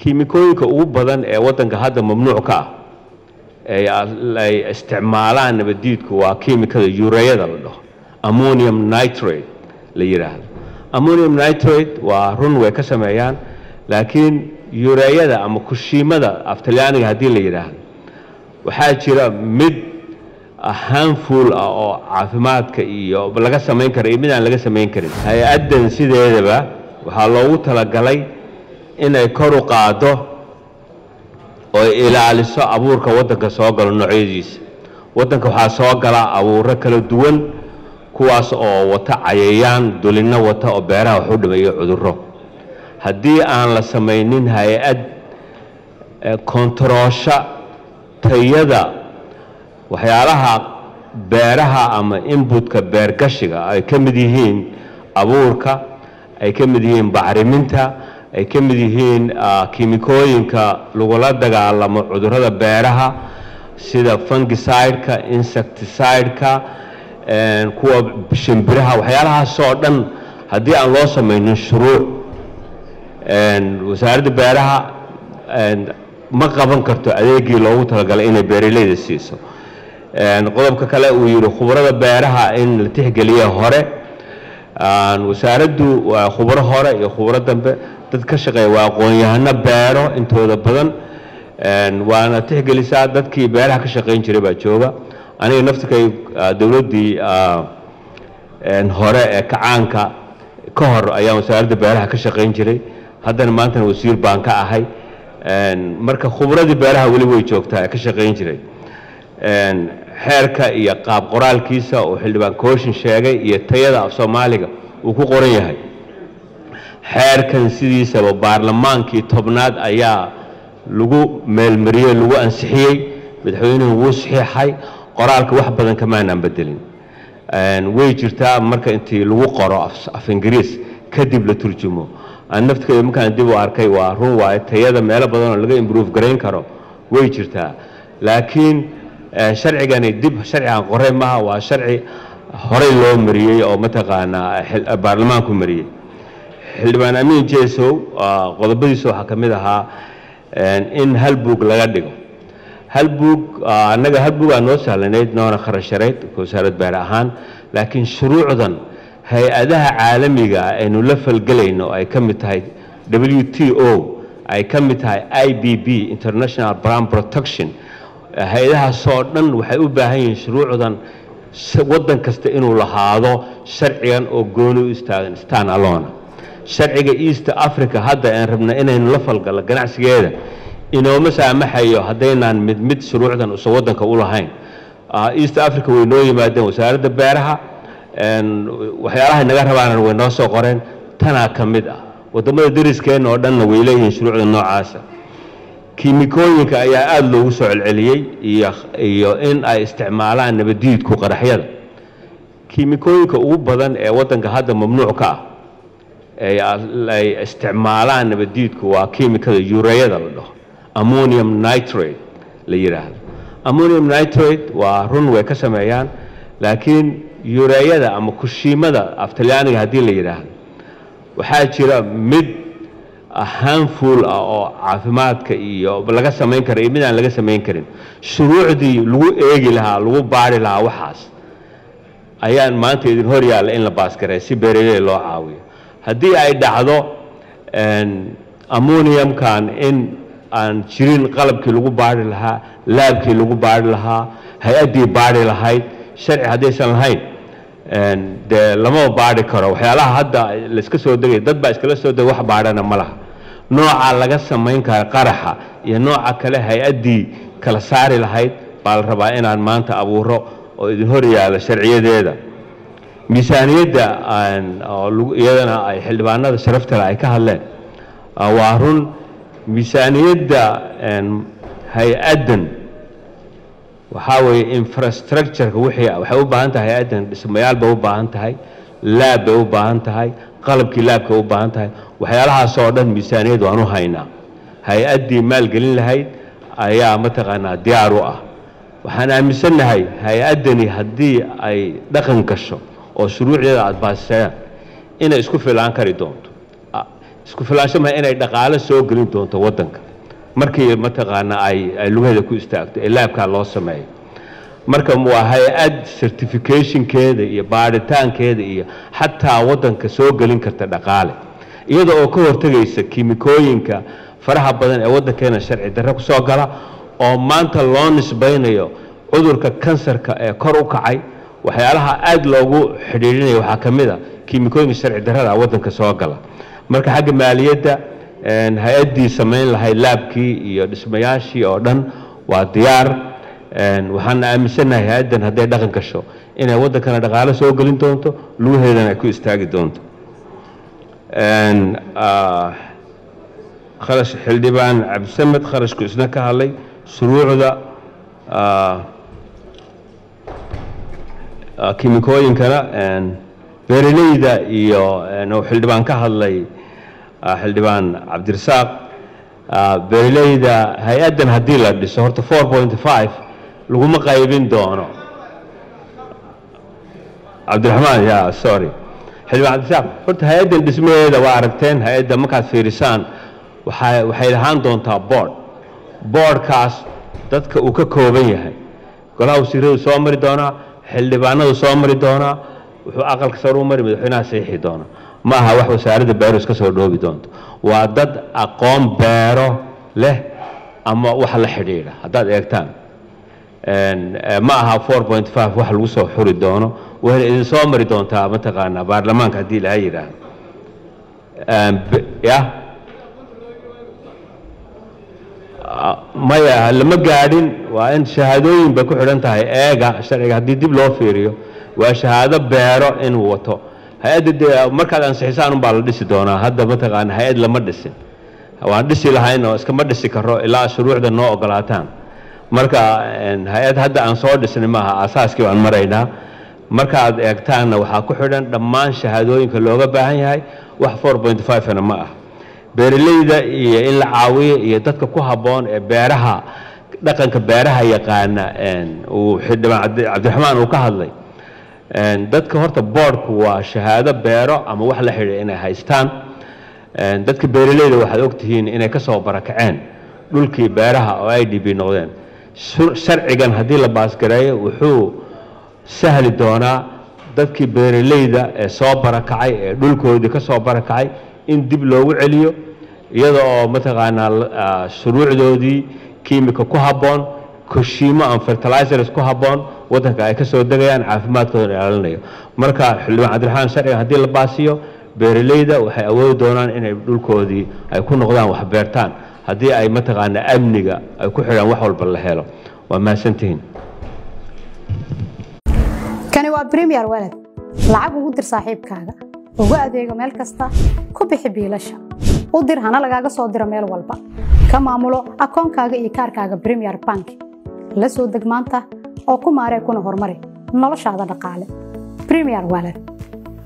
kiimikooyinka ugu badan ee waddanka hadda mamnuuc ka ah ay isticmaalaan nabadiidku waa kiimikada yureeyada la dhaho. Ammonium nitrate la yidhaahdo ammonium nitrate waa run way ka sameeyaan laakiin yureeyada ama kushiimada aftalyaaniga haddii la yidhaahdo waxaa jira mid handful ah oo caafimaadka iyo laga samayn kara iyo mid aan laga samayn karin. Hay'addan sideedaba waxaa loogu talagalay inay kor u qaaddo oo ay ilaaliso abuurka waddanka soo galo noocyadiisa. Waddanka waxaa soo gala abuuro kala duwan kuwaas oo wata cayayaan dulinno wata oo beeraha wax u cudurro. Haddii aan la samaynin hay'ad kontaroosha tayada waxyaalaha beeraha ama inbutka beergashiga ay ka mid yihiin abuurka ay ka mid yihiin bacriminta ay ka mid yihiin kiimikooyinka lagula dagaalamo cudurrada beeraha sida fungicideka insecticideka kuwa shimbiraha waxyaalahaasoo dhan haddii aan loo samaynin shuruuc. Wasaaradda beeraha ma qaban karto adeegii loogu talagalay inay beeraleyda siiso. Qodobka kale uu yidhi khubarada beeraha in la tixgeliya hore wasaaraddu waa khubro hore iyo khubro dambe. Dad ka shaqeeya waa aqoon-yahano beero intooda badan. Waana tixgelisaa dadkii beeraha ka shaqayn jiray baa jooga. Aniga naftirkay dowladdii hore ee kacaanka ka hor ayaan wasaaradda beeraha ka shaqayn jiray. Haddana maantana wasiir baan ka ahay. Marka khubradii beeraha weli way joogtaa ee ka shaqayn jiray xeerka iyo qaab qoraalkiisa uu xildhibaan kooshin sheegay iyo tayada af soomaaliga uu ku qoran yahay. Xeerkan sidiisaba baarlamaankii tobnaad ayaa lagu meelmariyey lagu ansixiyey madaxweynuhu wuu saxiixay. Qoraalka wax badan kamaanaan bedelin. Way jirtaa marka intii lagu qoro af ingiriis kadib la turjumo. Aan naftigeeda markaan dib u arkay waa run waaye tayada meelo badan oo laga improve garayn karo. Way jirtaa. Laakiin sharcigani dib sharcigan qorey maaha waa sharci horey loo mariyey oo mataqaanaa baarlamaanku mariyey. Xildhibaan amiin jesow qodobadiisa waxaa ka mid ahaa in hal buug laga dhigo. Hal buug annaga hal buug noo sahlanayd noona kharasharayd wasaarad beer ahaan laakiin shuruucdan hay'adaha caalamiga aynu la falgelayno ay ka mid tahay w t o ay ka mid tahay i b b international brand protection hay'adahaasoo dhan waxay u baahan yihiin shuruucdan waddan kasta inuu lahaado sharcigan oo gooni u istaagan stan alona. Sharciga east africa hadda aan rabna inaynu la falgalno ganacsigeeda inooma saamaxayo haddaynaan mid mid shuruucdan usan waddanka u lahayn. East africa way noo yimaadeen wasaaradda beeraha waxyaalahay naga rabaana way noo soo qoreen. Tanaa ka mid ah. Waddamada dariskeenna oo dhanna way leeyihiin shuruucda noocaasa kiimikooyinka ayaa aada loogu soo celceliyey iyo iyo in ay isticmaalaan nabadiidku qaraxyada. Kiimikooyinka ugu badan ee waddanka hadda mamnuuc ka ah ay isticmaalaan nabadiidku waa kiimikada yureeyada la dhaho ammonium nitrate la yidhaahdo ammonium nitrate waa run way ka sameeyaan laakiin yureeyada ama kushiimada aftalyaaniga haddii la yidhaahdo waxaa jira mid handful ah oo caafimaadka iyo laga samayn kara iyo mid aan laga samayn karin. Shuruucdii lagu eegi lahaa lagu baari lahaa waxaas ayaan maanta idin hor yaalla in la baasgaray si beeraley loo caawiyo. Haddii ay dhacdo ammoniumkan in aan jirin qalabkii lagu baari lahaa laabkii lagu baari lahaa hay'addii baari lahayd sharci haddaysan lahayn dee lama baari karo waxyaalaha hadda layska soo degay dad baa iskala soo degay wax baadhana ma laha. Nooca laga samayn kara qaraxa iyo nooca kale hay'addii kala saari lahayd baa la rabaa inaan maanta abuuro oo idin hor yaalla sharciyadeeda. Miisaaniyadda iyadana ay xildhibaanada sharaftale ay ka hadleen. Waa run miisaaniyadda hay'addan waxaa weeye infrastructureka wixii waxay u baahan tahay hay'addan dhismayaal bay u baahan tahay laab bay u baahan tahay qalabkii laabkay u baahan tahay. Waxyaalahaasoo dhan miisaaniyad waan u haynaa. Hay'addii maalgelin lahayd ayaa mataqaanaa diyaar u ah. Waxaan aaminsannahay hay'addani haddii ay dhaqan gasho oo shuruucdeeda aada baasisayaan inay isku filaan kari doonto. Isku filaansho maha inay dhaqaalo soo gelin doonto waddanka markii mataqaana ay lugaheeda ku istaagto ee laabkaa loo sameeyo marka waa hay'ad certificationkeeda iyo baaritaankeeda iyo xataa waddanka soo gelin karta dhaqaale. Iyada oo ka hortegaysa kiimikooyinka faraha badan ee waddankeena sharci darre ku soo gala oo maanta loo nisbaynayo cudurka kansarka ee kor u kacay waxyaalaha aada loogu xidhiidhinaya waxaa ka mid a kiimikooyinka sharci darrada waddanka soo gala. Marka xagga maaliyadda hay'addii samayn lahayd laabkii iyo dhismayaashii oo dhan waa diyaar. Waxaan aaminsannahay hay'addan hadday dhaqan gasho inay waddankana dhaqaalo soo gelin doonto lugaheedana ay ku istaagi doonto. Kharash xildhibaan cabdisamed kharashku isna ka hadlay shuruucda kiimikooyinkana beeraleyda iyo xildhibaan ka hadlay xildhibaan cabdirasaaq beeraleyda hay'addan haddii la dhiso horta four point five laguma qaybin doono. Cabdiraxmaan ya sorry. Xildhibaan cabdirasaaq horta hay'addan dhismaheeda waa aragteen hay'adda markaad fiirisaan. Waxay waxay lahaan doontaa board. Boardkaas dadka uu ka kooban yahay. Golaha wasiiradu soo mari doonaa xildhibaanadu soo mari doonaa wuxuu aqalka sare u mari madaxweynaha saxiixi doona ma aha wax wasaaradda beero iska soo dhoobi doonto. Waa dad aqoon beero leh ama wax la xidhiidha? Haddaad eegtaan. Ma aha four point five wax lagu soo xuri doono. Wayna idin soo mari doontaa mataqaanaa baarlamaanka haddii laha yidhaahdo ya? Maya lama gaadhin? Waa in shahaadooyin bay ku xidhan tahay. Eega sharciga haddii dib loo fiiriyo waa shahaado beero inuu wato hay'adda dee markaad ansixisaan unbaa la dhisi doonaa. Hadda mataqaana hay'ad lama dhisin. Waan dhisi lahayn oo iskama dhisi karo ilaa shuruucda noo ogolaataan. Marka hay'ad hadda aan soo dhisnay maaha asaaskii baan maraynaa. Markaad eegtaanna waxaa ku xidhan dhammaan shahaadooyinka looga baahan yahay wax four point five-na ma ah. Beeraleyda iyo in la caawiyo iyo dadka ku habboon ee beeraha dhaqanka beeraha yaqaana uu cabdiraxmaan uu ka hadlay dadka horta boordku waa shahaado beero ama wax la xidhiidha inay haystaan. Dadka beeraleyda waxaad ogtihiin inay ka soo barakaceen dhulkii beeraha oo i d b noqdeen sharcigan haddii la baasgareeyo wuxuu sahli doonaa dadkii beeraleyda ee soo barakacay ee dhulkoodii ka soo barakacay in dib loogu celiyo iyada oo mataqaanaa shuruucdoodii kiimika ku habboon koshiimo aan fertilizers ku habboon waddanka ay ka soo degayaan caafimaadkooda ilaalinayo. Marka xildhibaan cabdiraxmaan sharciga haddii la baasiyo beeraleyda waxay awoodi doonaan inay dhulkoodii ay ku noqdaan wax beertaan. Haddii ay mataqaanaa amniga ay ku xidhaan wax walba la helo. Waa mahadsantihiin kani waa premier walad lacag ugu dir saaxiibkaaga. Ugu adeego meel kasta. Ku bixi biilasha. U dir hana lagaaga soo diro meel walba. Ka maamulo akoonkaaga iyo kaarkaaga premier bank la soo deg maanta oo ku maaree kuna horumari noloshaada dhaqaale. Premier walad